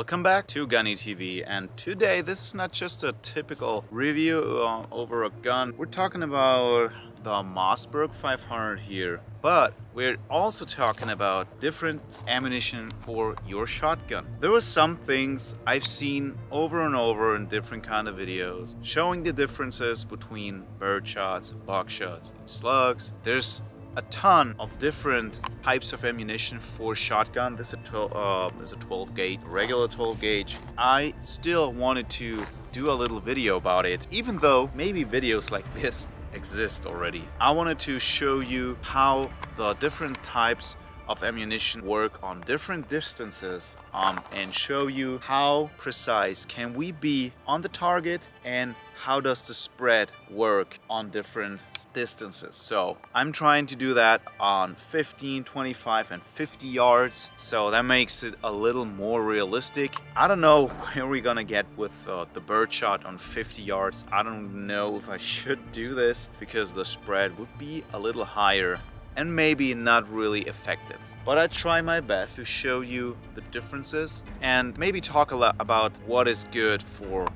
Welcome back to Gunny TV and today this is not just a typical review uh, over a gun. We're talking about the Mossberg 500 here but we're also talking about different ammunition for your shotgun. There were some things I've seen over and over in different kind of videos showing the differences between bird shots, buckshots, and slugs. There's a ton of different types of ammunition for shotgun. This is a 12, uh, is a 12 gauge, regular 12 gauge. I still wanted to do a little video about it, even though maybe videos like this exist already. I wanted to show you how the different types of ammunition work on different distances um, and show you how precise can we be on the target and how does the spread work on different distances. So I'm trying to do that on 15, 25 and 50 yards. So that makes it a little more realistic. I don't know where we're gonna get with uh, the bird shot on 50 yards. I don't know if I should do this because the spread would be a little higher and maybe not really effective. But I try my best to show you the differences and maybe talk a lot about what is good for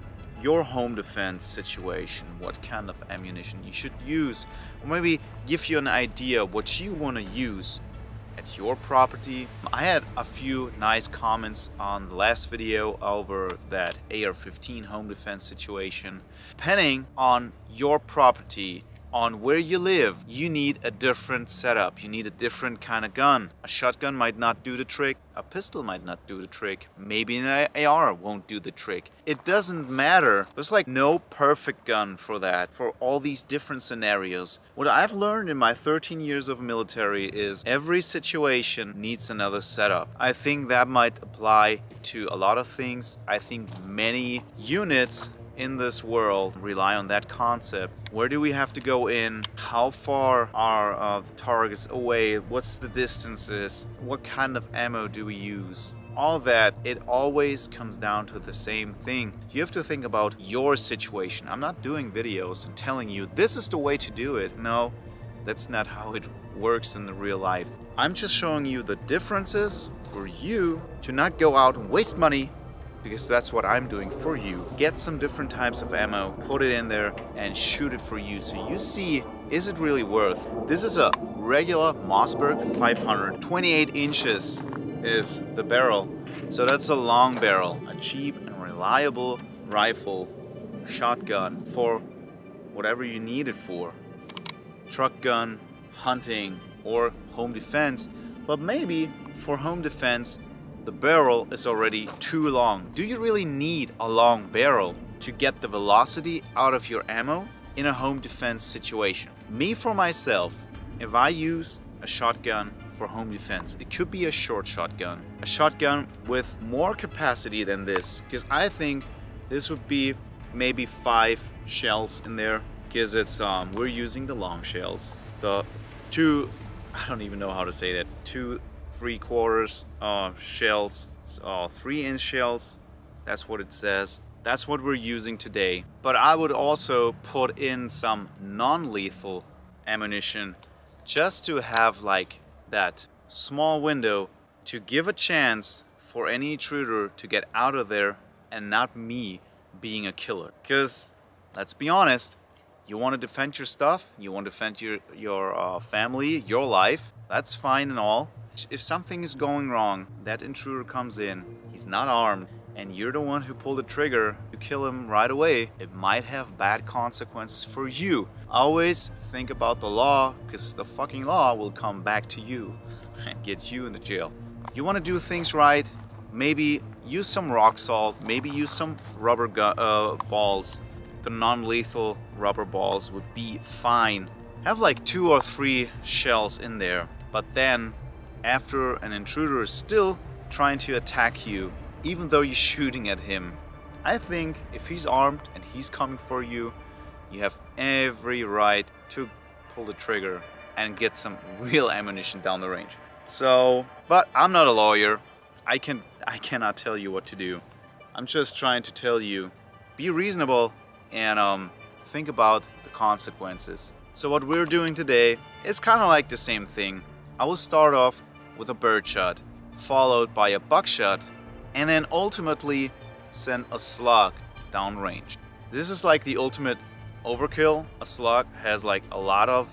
your home defense situation, what kind of ammunition you should use, or maybe give you an idea what you want to use at your property. I had a few nice comments on the last video over that AR-15 home defense situation. Depending on your property, on where you live, you need a different setup. You need a different kind of gun. A shotgun might not do the trick. A pistol might not do the trick. Maybe an AR won't do the trick. It doesn't matter. There's like no perfect gun for that, for all these different scenarios. What I've learned in my 13 years of military is every situation needs another setup. I think that might apply to a lot of things. I think many units in this world rely on that concept. Where do we have to go in? How far are uh, the targets away? What's the distances? What kind of ammo do we use? All that, it always comes down to the same thing. You have to think about your situation. I'm not doing videos and telling you this is the way to do it. No, that's not how it works in the real life. I'm just showing you the differences for you to not go out and waste money because that's what I'm doing for you. Get some different types of ammo, put it in there and shoot it for you so you see is it really worth. This is a regular Mossberg 500. 28 inches is the barrel. So that's a long barrel, a cheap and reliable rifle shotgun for whatever you need it for. Truck gun, hunting, or home defense. But maybe for home defense, the barrel is already too long. Do you really need a long barrel to get the velocity out of your ammo in a home defense situation? Me for myself, if I use a shotgun for home defense, it could be a short shotgun. A shotgun with more capacity than this, because I think this would be maybe five shells in there, because it's um, we're using the long shells. The two, I don't even know how to say that, two three quarters uh, shells, uh, three inch shells. That's what it says. That's what we're using today. But I would also put in some non-lethal ammunition just to have like that small window to give a chance for any intruder to get out of there and not me being a killer. Because let's be honest, you want to defend your stuff, you want to defend your, your uh, family, your life, that's fine and all. If something is going wrong, that intruder comes in, he's not armed, and you're the one who pulled the trigger to kill him right away, it might have bad consequences for you. Always think about the law, because the fucking law will come back to you and get you into jail. You want to do things right, maybe use some rock salt, maybe use some rubber uh, balls. The non-lethal rubber balls would be fine. Have like two or three shells in there, but then after an intruder is still trying to attack you, even though you're shooting at him. I think if he's armed and he's coming for you, you have every right to pull the trigger and get some real ammunition down the range. So, but I'm not a lawyer. I can I cannot tell you what to do. I'm just trying to tell you, be reasonable and um, think about the consequences. So what we're doing today is kind of like the same thing. I will start off with a birdshot, followed by a buckshot, and then ultimately send a slug downrange. This is like the ultimate overkill. A slug has like a lot of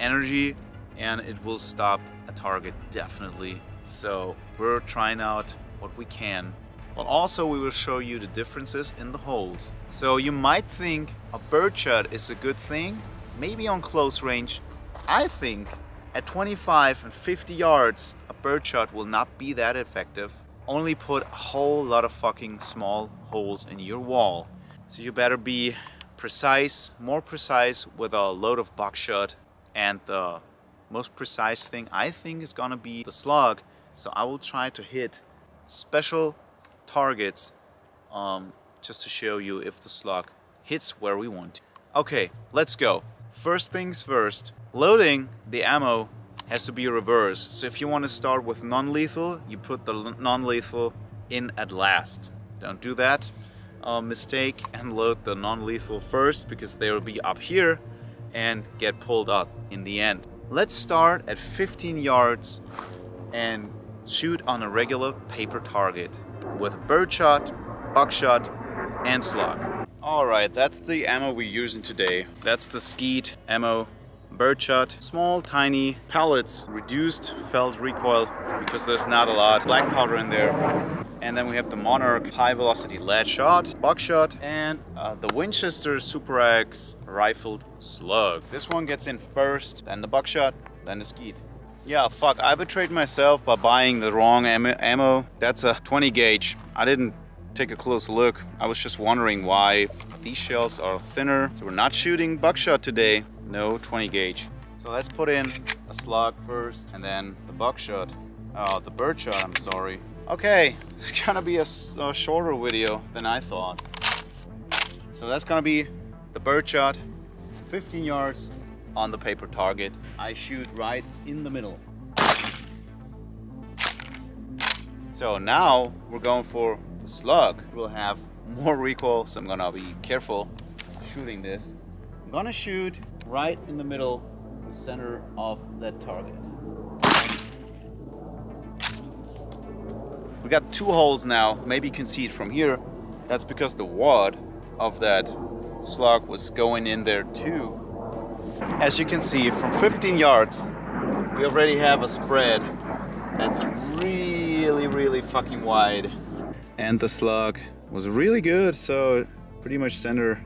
energy and it will stop a target definitely. So we're trying out what we can. But also we will show you the differences in the holes. So you might think a birdshot is a good thing, maybe on close range. I think at 25 and 50 yards, a birdshot will not be that effective. Only put a whole lot of fucking small holes in your wall. So you better be precise, more precise with a load of buckshot. And the most precise thing I think is gonna be the slug. So I will try to hit special targets um, just to show you if the slug hits where we want. Okay, let's go. First things first, loading the ammo has to be reversed. So if you want to start with non-lethal, you put the non-lethal in at last. Don't do that uh, mistake and load the non-lethal first because they will be up here and get pulled up in the end. Let's start at 15 yards and shoot on a regular paper target with birdshot, buckshot, and slug. Alright, that's the ammo we're using today. That's the Skeet ammo birdshot, small tiny pellets, reduced felt recoil because there's not a lot black powder in there. And then we have the Monarch high velocity lead shot, buckshot, and uh, the Winchester Super X rifled slug. This one gets in first, then the buckshot, then the skeet. Yeah, fuck, I betrayed myself by buying the wrong ammo. That's a 20 gauge. I didn't take a close look. I was just wondering why these shells are thinner. So we're not shooting buckshot today. No 20 gauge. So let's put in a slug first and then the buckshot. Oh, the birdshot, I'm sorry. Okay, it's gonna be a, a shorter video than I thought. So that's gonna be the birdshot, 15 yards, on the paper target. I shoot right in the middle. So now we're going for the slug. We'll have more recoil, so I'm gonna be careful shooting this. I'm gonna shoot right in the middle, the center of that target. We got two holes now. Maybe you can see it from here. That's because the wad of that slug was going in there too. As you can see, from 15 yards, we already have a spread that's really, really fucking wide. And the slug was really good, so pretty much center.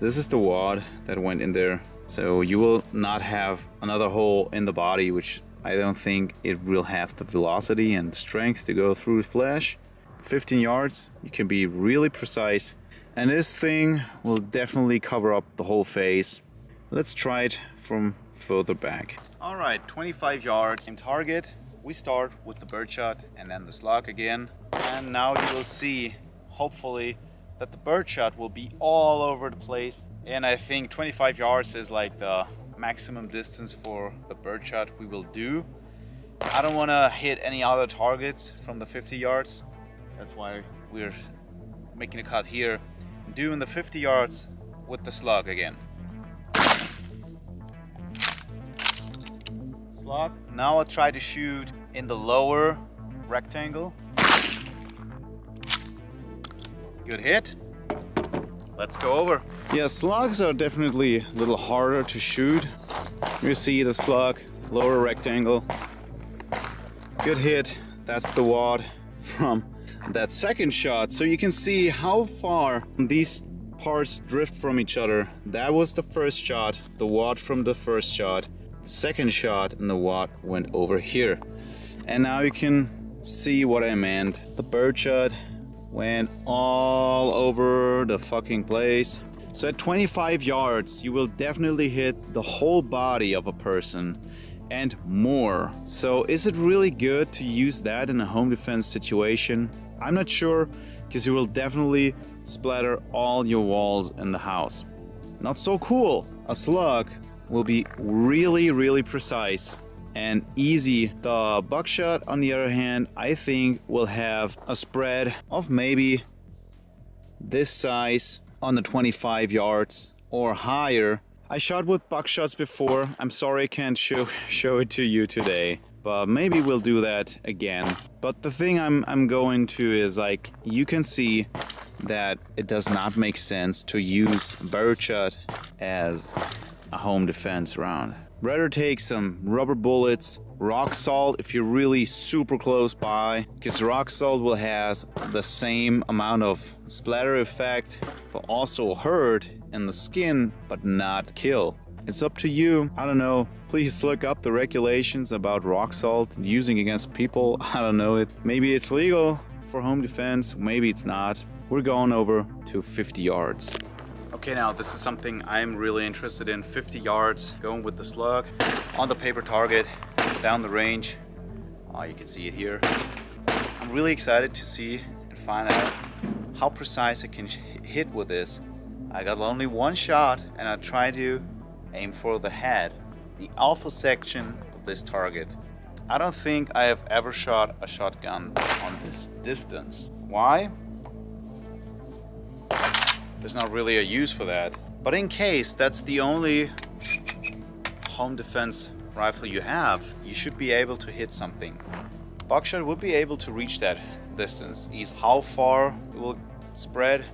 This is the wad that went in there. So you will not have another hole in the body, which I don't think it will have the velocity and strength to go through flesh. 15 yards, you can be really precise. And this thing will definitely cover up the whole face. Let's try it from further back. All right, 25 yards in target. We start with the birdshot and then the slug again. And now you will see, hopefully, that the birdshot will be all over the place. And I think 25 yards is like the maximum distance for the birdshot we will do. I don't want to hit any other targets from the 50 yards. That's why we're making a cut here. Doing the 50 yards with the slug again. Slot. Now I'll try to shoot in the lower rectangle. Good hit. Let's go over. Yeah, slugs are definitely a little harder to shoot. You see the slug, lower rectangle. Good hit. That's the wad from that second shot. So you can see how far these parts drift from each other. That was the first shot, the wad from the first shot second shot and the wad went over here. And now you can see what I meant. The birdshot went all over the fucking place. So at 25 yards, you will definitely hit the whole body of a person and more. So is it really good to use that in a home defense situation? I'm not sure because you will definitely splatter all your walls in the house. Not so cool. A slug will be really, really precise and easy. The buckshot, on the other hand, I think will have a spread of maybe this size on the 25 yards or higher. I shot with buckshots before. I'm sorry I can't show, show it to you today. but maybe we'll do that again. But the thing I'm, I'm going to is like, you can see that it does not make sense to use birdshot as a home defense round. Rather take some rubber bullets, rock salt if you're really super close by, because rock salt will has the same amount of splatter effect, but also hurt in the skin, but not kill. It's up to you. I don't know. Please look up the regulations about rock salt using against people. I don't know it. Maybe it's legal for home defense, maybe it's not. We're going over to 50 yards. Okay, now this is something I'm really interested in. 50 yards, going with the slug on the paper target, down the range. Oh, you can see it here. I'm really excited to see and find out how precise I can hit with this. I got only one shot and I try to aim for the head, the alpha section of this target. I don't think I have ever shot a shotgun on this distance. Why? There's not really a use for that. But in case that's the only home defense rifle you have, you should be able to hit something. Buckshot will be able to reach that distance. Is how far it will spread,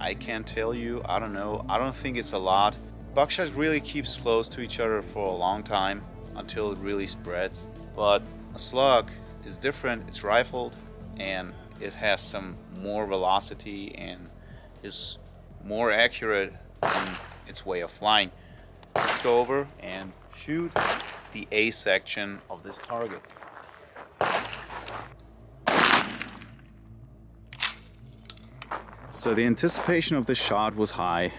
I can't tell you. I don't know. I don't think it's a lot. Buckshot really keeps close to each other for a long time until it really spreads. But a slug is different, it's rifled and it has some more velocity and is more accurate in its way of flying. Let's go over and shoot the A section of this target. So the anticipation of the shot was high.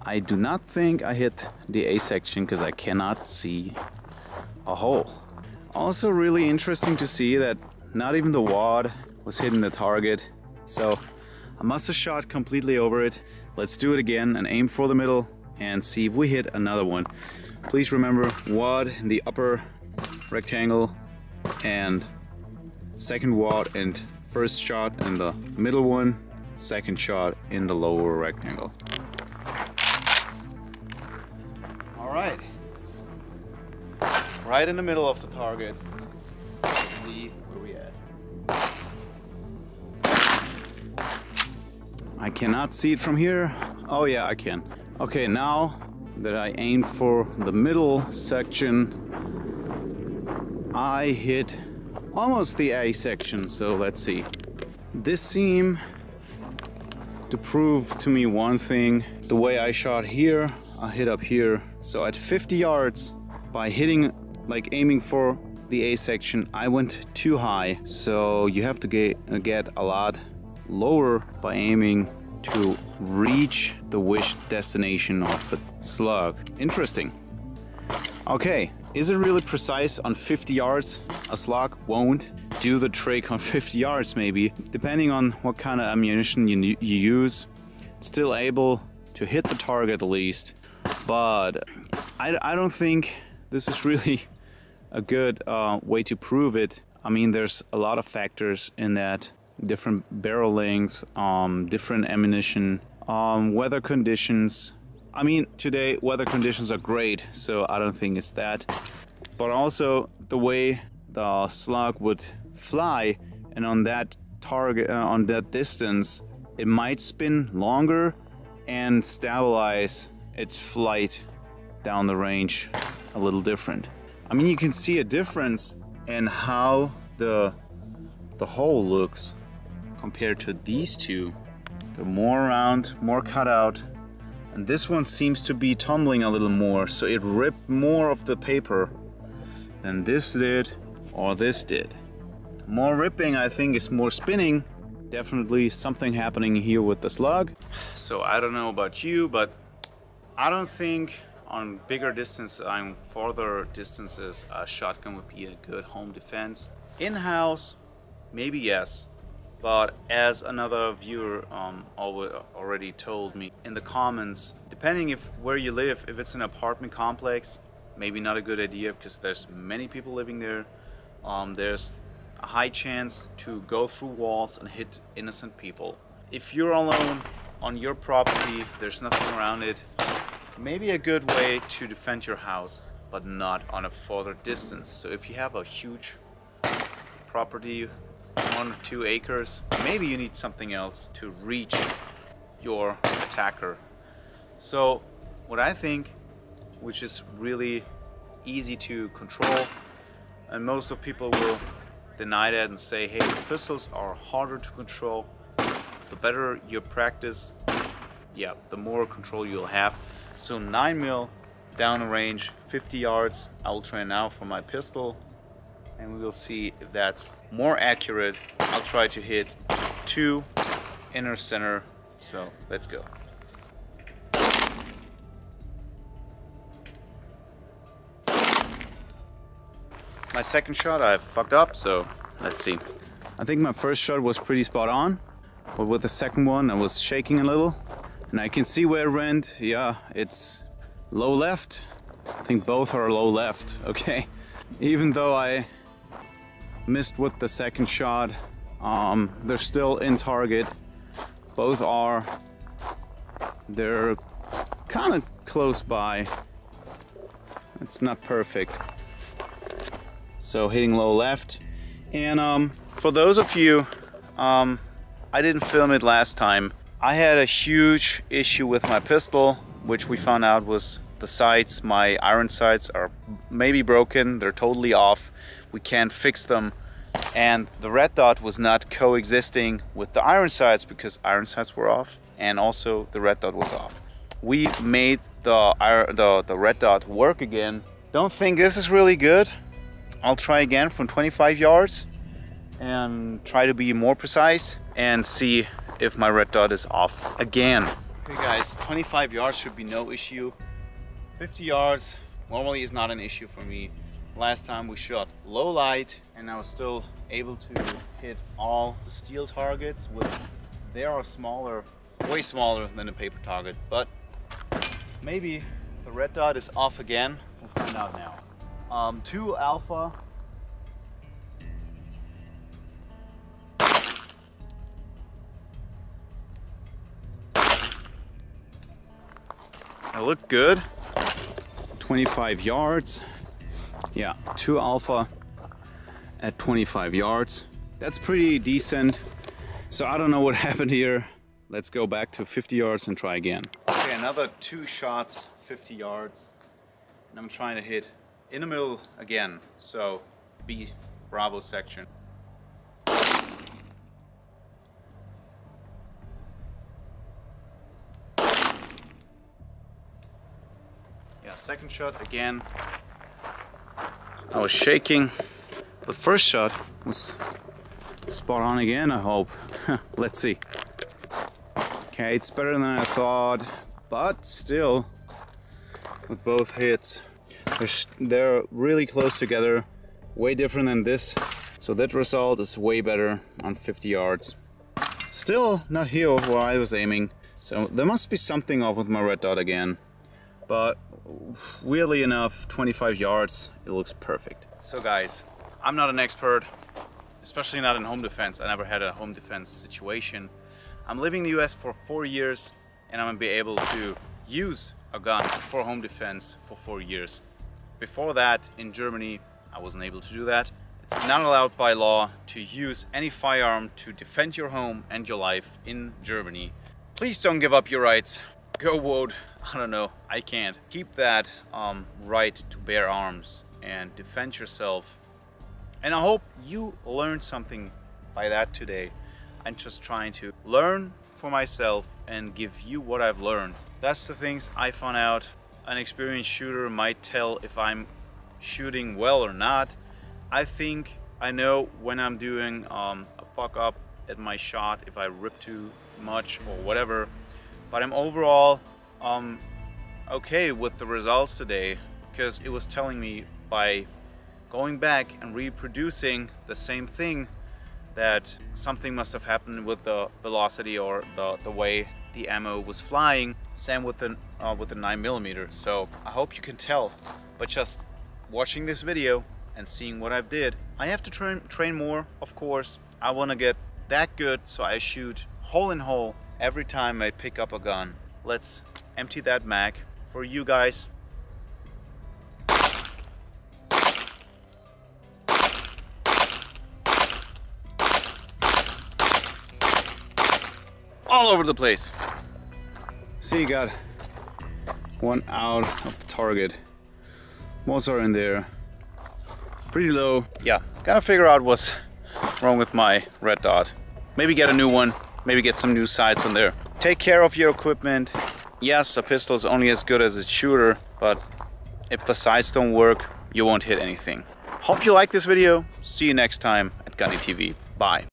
I do not think I hit the A section because I cannot see a hole. Also really interesting to see that not even the wad was hitting the target. So I must have shot completely over it. Let's do it again and aim for the middle and see if we hit another one. Please remember wad in the upper rectangle and second wad and first shot in the middle one, second shot in the lower rectangle. All right, Right in the middle of the target. I cannot see it from here. Oh yeah, I can. Okay, now that I aim for the middle section, I hit almost the A section, so let's see. This seemed to prove to me one thing. The way I shot here, I hit up here. So at 50 yards, by hitting, like aiming for the A section, I went too high. So you have to get, get a lot lower by aiming to reach the wished destination of the slug. Interesting. Okay, is it really precise on 50 yards? A slug won't do the trick on 50 yards maybe. Depending on what kind of ammunition you, you use, still able to hit the target at least but I, I don't think this is really a good uh, way to prove it. I mean, there's a lot of factors in that different barrel length, um, different ammunition, um, weather conditions. I mean, today weather conditions are great, so I don't think it's that. But also the way the slug would fly, and on that target, uh, on that distance, it might spin longer and stabilize its flight down the range a little different. I mean, you can see a difference in how the, the hole looks compared to these two. They're more round, more cut out, and this one seems to be tumbling a little more, so it ripped more of the paper than this did or this did. More ripping, I think, is more spinning. Definitely something happening here with the slug. So I don't know about you, but I don't think on bigger distance on farther distances a shotgun would be a good home defense. In-house, maybe yes, but as another viewer um, already told me in the comments, depending if where you live, if it's an apartment complex, maybe not a good idea because there's many people living there. Um, there's a high chance to go through walls and hit innocent people. If you're alone on your property, there's nothing around it, maybe a good way to defend your house but not on a further distance. So if you have a huge property, one or two acres, maybe you need something else to reach your attacker. So what I think, which is really easy to control, and most of people will deny that and say, hey, pistols are harder to control. The better your practice, yeah, the more control you'll have. So 9 mil down range, 50 yards, I'll try now for my pistol and we will see if that's more accurate. I'll try to hit two inner center, so let's go. My second shot I fucked up, so let's see. I think my first shot was pretty spot on, but with the second one I was shaking a little. And I can see where it went. Yeah, it's low left. I think both are low left, okay? Even though I missed with the second shot, um, they're still in target. Both are. They're kind of close by. It's not perfect. So hitting low left. And um, for those of you, um, I didn't film it last time. I had a huge issue with my pistol, which we found out was the sights. My iron sights are maybe broken. They're totally off. We can't fix them. And the red dot was not coexisting with the iron sights because iron sights were off and also the red dot was off. We made the, the, the red dot work again. Don't think this is really good. I'll try again from 25 yards and try to be more precise and see if my red dot is off again. Okay guys, 25 yards should be no issue. 50 yards normally is not an issue for me. Last time we shot low light and I was still able to hit all the steel targets with they are smaller, way smaller than a paper target, but maybe the red dot is off again. We'll find out now. Um, two alpha. I look good. 25 yards. Yeah, two alpha at 25 yards. That's pretty decent. So I don't know what happened here. Let's go back to 50 yards and try again. Okay, another two shots, 50 yards. And I'm trying to hit in the middle again. So B Bravo section. Second shot again. I was shaking. The first shot was spot on again, I hope. Let's see. Okay, it's better than I thought, but still, with both hits, they're really close together, way different than this. So that result is way better on 50 yards. Still not here where I was aiming. So there must be something off with my red dot again. But weirdly enough, 25 yards, it looks perfect. So guys, I'm not an expert, especially not in home defense. I never had a home defense situation. I'm living in the US for four years and I'm gonna be able to use a gun for home defense for four years. Before that, in Germany, I wasn't able to do that. It's not allowed by law to use any firearm to defend your home and your life in Germany. Please don't give up your rights. Go vote. I don't know, I can't. Keep that um, right to bear arms and defend yourself. And I hope you learned something by that today. I'm just trying to learn for myself and give you what I've learned. That's the things I found out an experienced shooter might tell if I'm shooting well or not. I think I know when I'm doing um, a fuck up at my shot, if I rip too much or whatever. But I'm overall um, okay with the results today because it was telling me by going back and reproducing the same thing that something must have happened with the velocity or the, the way the ammo was flying. Same with the, uh, with the 9 millimeter. So I hope you can tell, but just watching this video and seeing what I've did, I have to train, train more, of course. I want to get that good so I shoot hole in hole every time I pick up a gun. Let's empty that mag for you guys. All over the place. See, you got one out of the target. Most are in there. Pretty low. Yeah, gotta figure out what's wrong with my red dot. Maybe get a new one, maybe get some new sights on there. Take care of your equipment, Yes, a pistol is only as good as its shooter, but if the sights don't work, you won't hit anything. Hope you like this video. See you next time at Gunny TV. Bye.